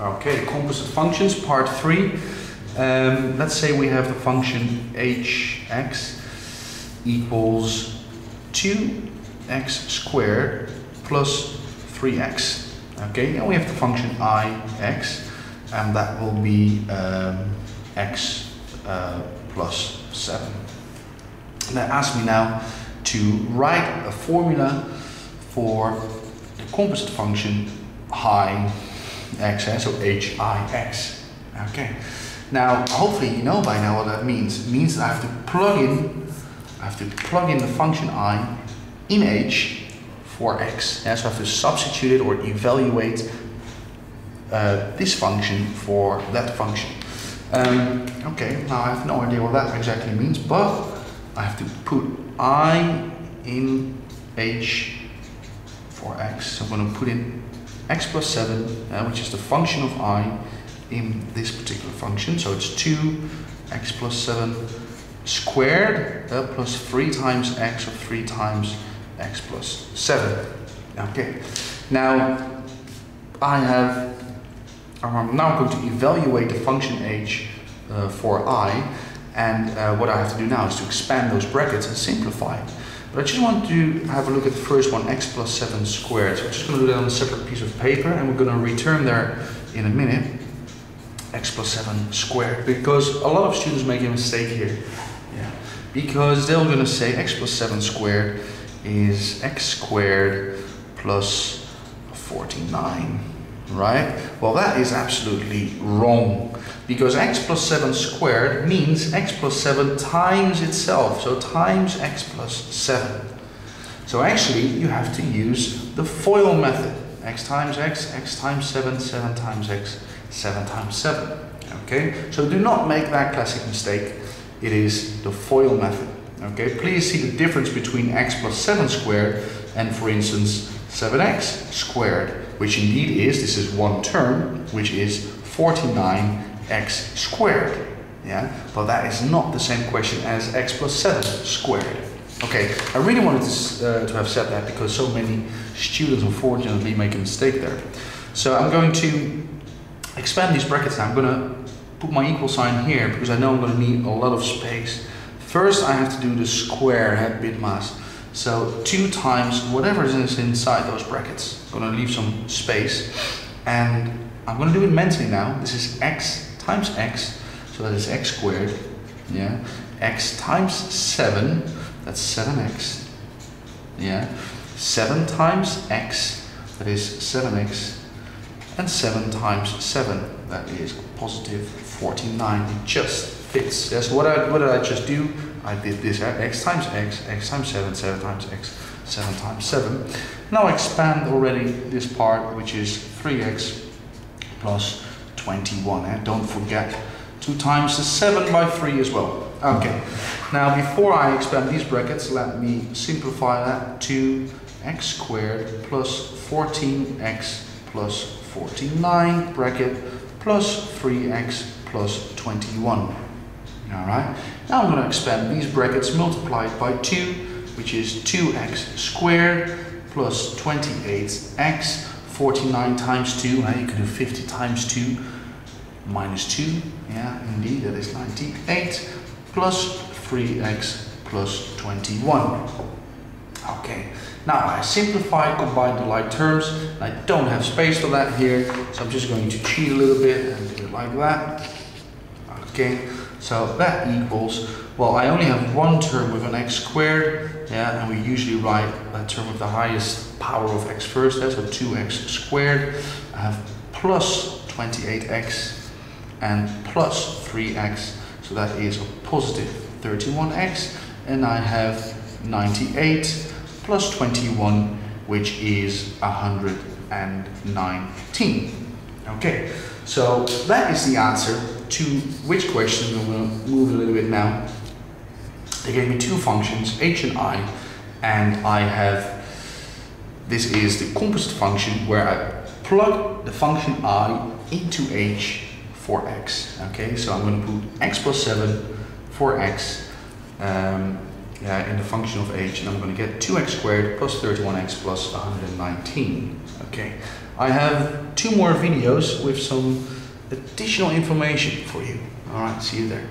Okay, composite functions, part three. Um, let's say we have the function hx equals 2x squared plus 3x. Okay, and we have the function ix, and that will be um, x uh, plus 7. That asks me now to write a formula for the composite function high x, eh? so hix. Okay. Now, hopefully you know by now what that means. It means I have to plug in, I have to plug in the function i in h for x. Yeah, so I have to substitute it or evaluate uh, this function for that function. Um, okay, now I have no idea what that exactly means, but I have to put i in h for x. So I'm going to put in x plus 7, uh, which is the function of i in this particular function. So it's 2x plus 7 squared uh, plus 3 times x or 3 times x plus 7. Okay, now I have, I'm now going to evaluate the function h uh, for i and uh, what I have to do now is to expand those brackets and simplify. But I just want to have a look at the first one, x plus 7 squared. So I'm just going to do that on a separate piece of paper and we're going to return there in a minute x plus 7 squared because a lot of students make a mistake here. Yeah. Because they're going to say x plus 7 squared is x squared plus 49, right? Well, that is absolutely wrong because x plus 7 squared means x plus 7 times itself, so times x plus 7. So actually, you have to use the FOIL method. x times x, x times 7, 7 times x, 7 times 7. Okay, so do not make that classic mistake. It is the FOIL method. Okay, please see the difference between x plus 7 squared and, for instance, 7x squared, which indeed is, this is one term, which is 49x squared. Yeah, but that is not the same question as x plus 7 squared. Okay, I really wanted to, uh, to have said that because so many students unfortunately make a mistake there. So I'm going to expand these brackets now. I'm going to put my equal sign here because I know I'm going to need a lot of space. First I have to do the square head bit mass. So 2 times whatever is inside those brackets. I'm going to leave some space. And I'm going to do it mentally now. This is x times x. So that is x squared. Yeah. x times 7. That's 7x. Yeah. 7 times x. That is 7x and 7 times 7, that is positive 49. It just fits. Yes, what, I, what did I just do? I did this x times x, x times 7, 7 times x, 7 times 7. Now expand already this part, which is 3x plus 21. And don't forget 2 times the 7 by 3 as well. Okay, now before I expand these brackets, let me simplify that to x squared plus 14x plus 49 bracket plus 3x plus 21. Alright, now I'm going to expand these brackets multiplied by 2, which is 2x squared plus 28x, 49 times 2, now you can do 50 times 2 minus 2, yeah, indeed, that is 98, plus 3x plus 21. Okay, now I simplify, combine the like terms. I don't have space for that here, so I'm just going to cheat a little bit and do it like that. Okay, so that equals, well, I only have one term with an x squared, yeah, and we usually write a term with the highest power of x first, yeah, so 2x squared. I have plus 28x and plus 3x, so that is a positive 31x, and I have 98 plus 21, which is 119. Okay, so that is the answer to which question. going to move a little bit now. They gave me two functions, h and i, and I have, this is the composite function where I plug the function i into h for x. Okay, so I'm going to put x plus 7 for x. Um, uh, in the function of h and I'm going to get 2x squared plus 31x plus 119. Okay, I have two more videos with some additional information for you. All right, see you there.